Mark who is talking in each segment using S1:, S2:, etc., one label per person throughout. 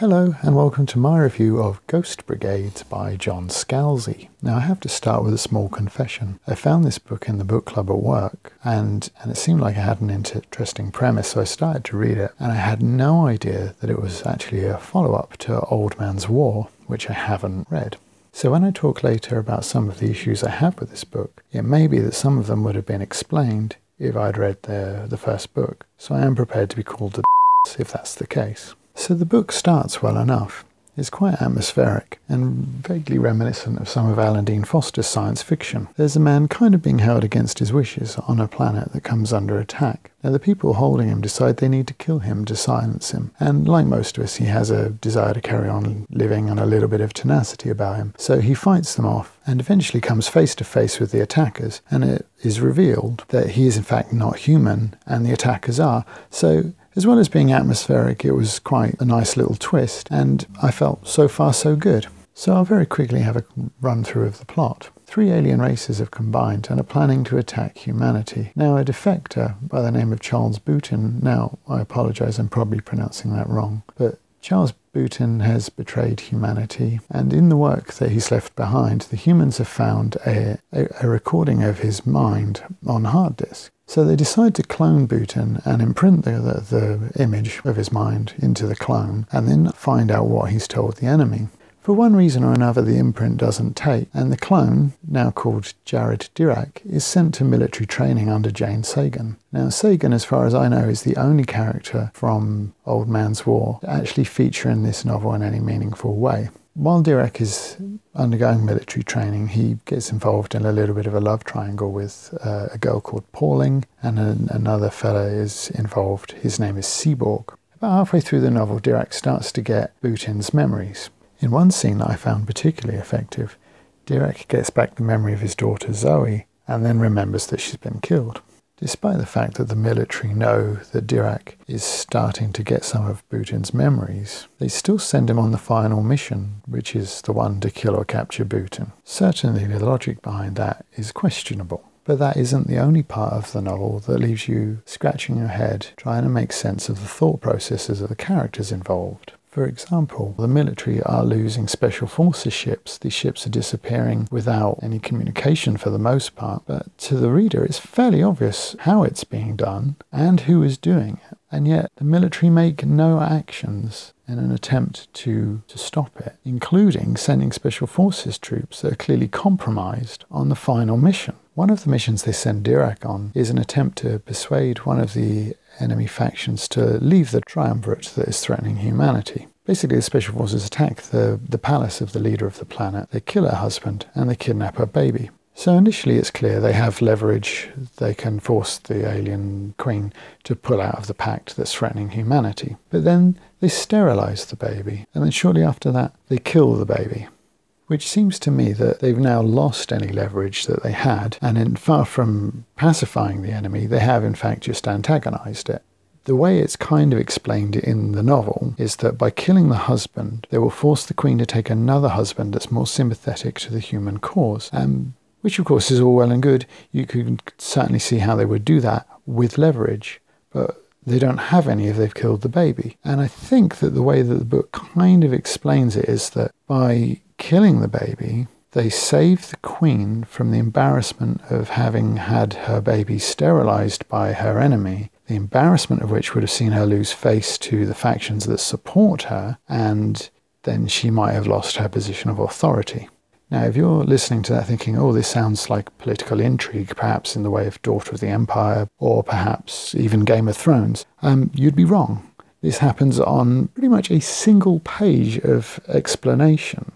S1: Hello, and welcome to my review of Ghost Brigades by John Scalzi. Now, I have to start with a small confession. I found this book in the book club at work, and, and it seemed like it had an interesting premise, so I started to read it, and I had no idea that it was actually a follow up to Old Man's War, which I haven't read. So, when I talk later about some of the issues I have with this book, it may be that some of them would have been explained if I'd read the, the first book, so I am prepared to be called a if that's the case. So the book starts well enough. It's quite atmospheric and vaguely reminiscent of some of Alan Dean Foster's science fiction. There's a man kind of being held against his wishes on a planet that comes under attack. Now, the people holding him decide they need to kill him to silence him, and like most of us, he has a desire to carry on living and a little bit of tenacity about him. So he fights them off and eventually comes face to face with the attackers, and it is revealed that he is in fact not human and the attackers are. So as well as being atmospheric, it was quite a nice little twist, and I felt so far so good. So I'll very quickly have a run through of the plot. Three alien races have combined and are planning to attack humanity. Now, a defector by the name of Charles Boutin, now I apologize, I'm probably pronouncing that wrong, but Charles Boutin has betrayed humanity, and in the work that he's left behind, the humans have found a, a, a recording of his mind on hard disk. So they decide to clone Boutin and imprint the, the, the, image of his mind into the clone and then find out what he's told the enemy. For one reason or another, the imprint doesn't take, and the clone, now called Jared Dirac, is sent to military training under Jane Sagan. Now, Sagan, as far as I know, is the only character from Old Man's War to actually feature in this novel in any meaningful way. While Dirac is undergoing military training, he gets involved in a little bit of a love triangle with uh, a girl called Pauling, and an, another fella is involved. His name is Seaborg. About halfway through the novel, Dirac starts to get Boutin's memories. In one scene that I found particularly effective, Dirac gets back the memory of his daughter Zoe and then remembers that she's been killed. Despite the fact that the military know that Dirac is starting to get some of Boutin's memories, they still send him on the final mission, which is the one to kill or capture Boutin. Certainly, the logic behind that is questionable. But that isn't the only part of the novel that leaves you scratching your head trying to make sense of the thought processes of the characters involved. For example, the military are losing special forces ships. These ships are disappearing without any communication for the most part, but to the reader, it's fairly obvious how it's being done and who is doing it. And yet, the military make no actions in an attempt to, to stop it, including sending special forces troops that are clearly compromised on the final mission. One of the missions they send Dirac on is an attempt to persuade one of the enemy factions to leave the triumvirate that is threatening humanity. Basically, the Special Forces attack the, the palace of the leader of the planet, they kill her husband, and they kidnap her baby. So initially, it's clear they have leverage. They can force the alien queen to pull out of the pact that's threatening humanity. But then they sterilize the baby, and then shortly after that, they kill the baby which seems to me that they've now lost any leverage that they had, and in far from pacifying the enemy, they have in fact just antagonized it. The way it's kind of explained in the novel is that by killing the husband, they will force the queen to take another husband that's more sympathetic to the human cause. Um, which, of course, is all well and good. You could certainly see how they would do that with leverage, but they don't have any if they've killed the baby. And I think that the way that the book kind of explains it is that by killing the baby, they save the queen from the embarrassment of having had her baby sterilized by her enemy, the embarrassment of which would have seen her lose face to the factions that support her, and then she might have lost her position of authority. Now, if you're listening to that thinking, oh, this sounds like political intrigue, perhaps in the way of Daughter of the Empire, or perhaps even Game of Thrones, um, you'd be wrong. This happens on pretty much a single page of explanation.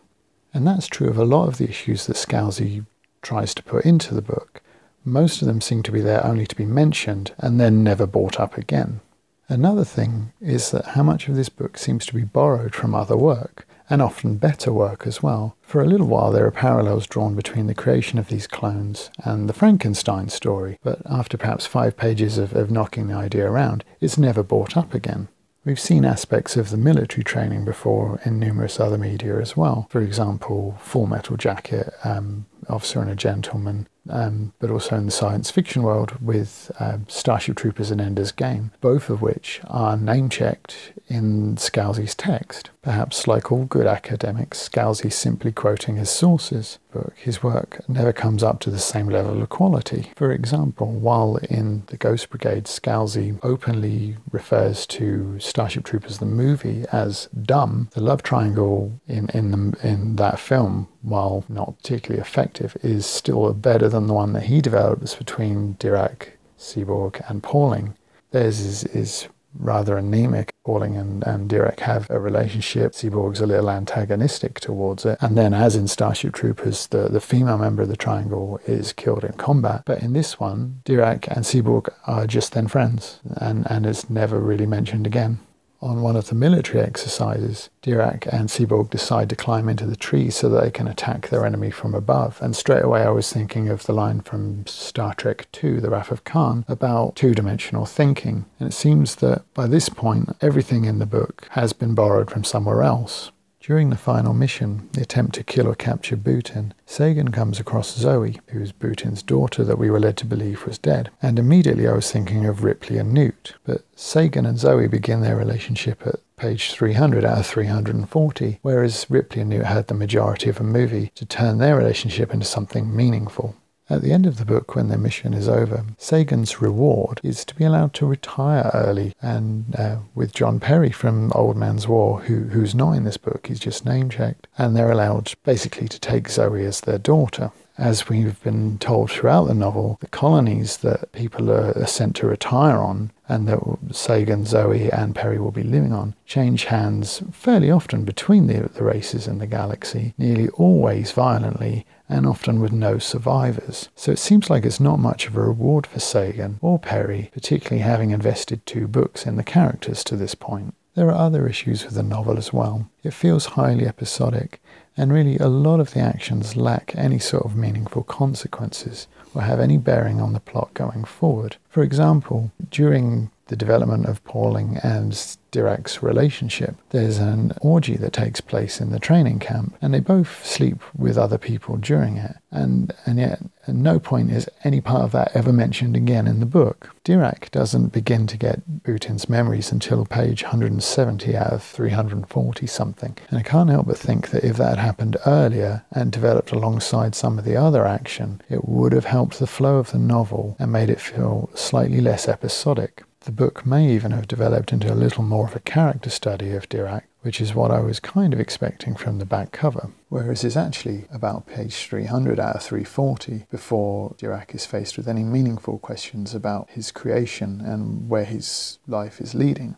S1: And that's true of a lot of the issues that Scalzi tries to put into the book. Most of them seem to be there only to be mentioned and then never brought up again. Another thing is that how much of this book seems to be borrowed from other work, and often better work as well. For a little while, there are parallels drawn between the creation of these clones and the Frankenstein story, but after perhaps five pages of, of knocking the idea around, it's never brought up again. We've seen aspects of the military training before in numerous other media as well. For example, Full Metal Jacket, um, Officer and a Gentleman, um, but also in the science fiction world with uh, Starship Troopers and Ender's Game, both of which are name checked in Scalzi's text. Perhaps, like all good academics, Scalzi simply quoting his sources, but his work never comes up to the same level of quality. For example, while in The Ghost Brigade, Scalzi openly refers to Starship Troopers the movie as dumb, the love triangle in, in, the, in that film, while not particularly effective, is still a better than the one that he develops between Dirac, Seaborg, and Pauling. Theirs is, is rather anemic. Pauling and, and Dirac have a relationship. Seaborg's a little antagonistic towards it. And then, as in Starship Troopers, the, the female member of the triangle is killed in combat. But in this one, Dirac and Seaborg are just then friends, and, and it's never really mentioned again. On one of the military exercises, Dirac and Seaborg decide to climb into the trees so that they can attack their enemy from above. And straight away, I was thinking of the line from Star Trek II, The Wrath of Khan, about two dimensional thinking. And it seems that by this point, everything in the book has been borrowed from somewhere else. During the final mission, the attempt to kill or capture Boutin, Sagan comes across Zoe, who's Boutin's daughter that we were led to believe was dead. And immediately I was thinking of Ripley and Newt. But Sagan and Zoe begin their relationship at page 300 out of 340, whereas Ripley and Newt had the majority of a movie to turn their relationship into something meaningful. At the end of the book, when their mission is over, Sagan's reward is to be allowed to retire early. And uh, with John Perry from Old Man's War, who, who's not in this book, he's just name checked, and they're allowed basically to take Zoe as their daughter as we've been told throughout the novel, the colonies that people are sent to retire on and that Sagan, Zoe, and Perry will be living on change hands fairly often between the, the races in the galaxy, nearly always violently and often with no survivors. So it seems like it's not much of a reward for Sagan or Perry, particularly having invested two books in the characters to this point. There are other issues with the novel as well. It feels highly episodic, and really a lot of the actions lack any sort of meaningful consequences or have any bearing on the plot going forward. For example, during the development of Pauling and Dirac's relationship. There's an orgy that takes place in the training camp, and they both sleep with other people during it. And, and yet, at no point is any part of that ever mentioned again in the book. Dirac doesn't begin to get Boutin's memories until page 170 out of 340 something. And I can't help but think that if that had happened earlier and developed alongside some of the other action, it would have helped the flow of the novel and made it feel slightly less episodic. The book may even have developed into a little more of a character study of Dirac, which is what I was kind of expecting from the back cover. Whereas it's actually about page 300 out of 340 before Dirac is faced with any meaningful questions about his creation and where his life is leading.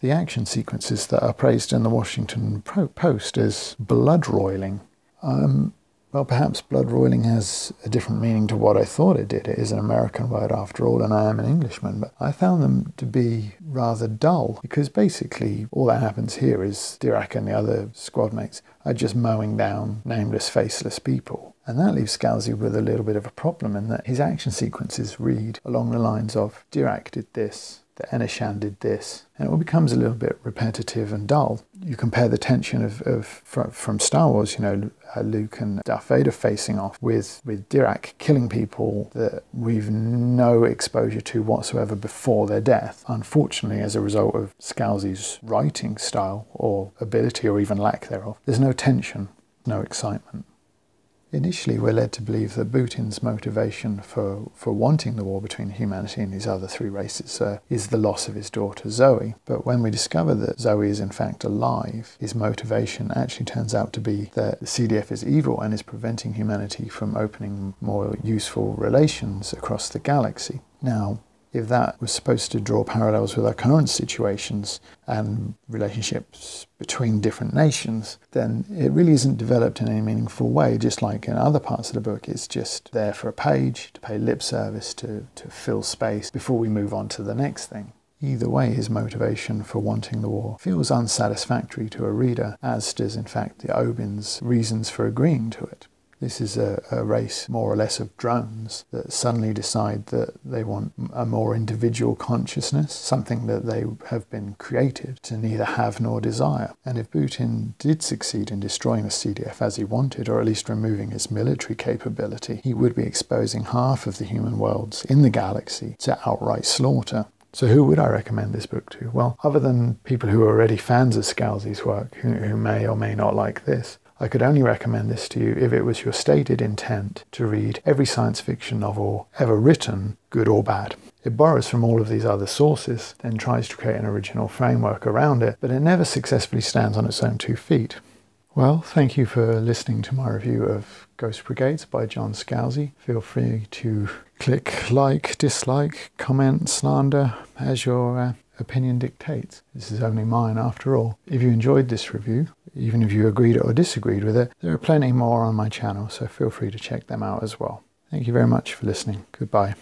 S1: The action sequences that are praised in the Washington Post as blood roiling um, well, perhaps blood roiling has a different meaning to what I thought it did. It is an American word after all, and I am an Englishman, but I found them to be rather dull because basically all that happens here is Dirac and the other squad mates are just mowing down nameless, faceless people. And that leaves Scalzi with a little bit of a problem in that his action sequences read along the lines of Dirac did this, that Enishan did this, and it all becomes a little bit repetitive and dull. You compare the tension of, of from, from Star Wars, you know, uh, Luke and Darth Vader facing off with, with Dirac killing people that we've no exposure to whatsoever before their death. Unfortunately, as a result of Scalzi's writing style or ability or even lack thereof, there's no tension, no excitement. Initially, we're led to believe that Boutin's motivation for, for wanting the war between humanity and these other three races uh, is the loss of his daughter Zoe. But when we discover that Zoe is in fact alive, his motivation actually turns out to be that the CDF is evil and is preventing humanity from opening more useful relations across the galaxy. Now, if that was supposed to draw parallels with our current situations and relationships between different nations, then it really isn't developed in any meaningful way, just like in other parts of the book. It's just there for a page to pay lip service, to, to fill space before we move on to the next thing. Either way, his motivation for wanting the war feels unsatisfactory to a reader, as does in fact the Obin's reasons for agreeing to it. This is a, a race more or less of drones that suddenly decide that they want a more individual consciousness, something that they have been created to neither have nor desire. And if Boutin did succeed in destroying the CDF as he wanted, or at least removing its military capability, he would be exposing half of the human worlds in the galaxy to outright slaughter. So, who would I recommend this book to? Well, other than people who are already fans of Scalzi's work, who, who, may or may not like this, I could only recommend this to you if it was your stated intent to read every science fiction novel ever written, good or bad. It borrows from all of these other sources, then tries to create an original framework around it, but it never successfully stands on its own two feet. Well, thank you for listening to my review of Ghost Brigades by John Scalzi. Feel free to click like, dislike, comment, slander as your uh, opinion dictates. This is only mine after all. If you enjoyed this review, even if you agreed or disagreed with it, there are plenty more on my channel, so feel free to check them out as well. Thank you very much for listening. Goodbye.